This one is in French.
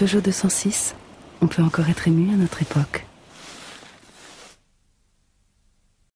Peugeot 206, on peut encore être ému à notre époque.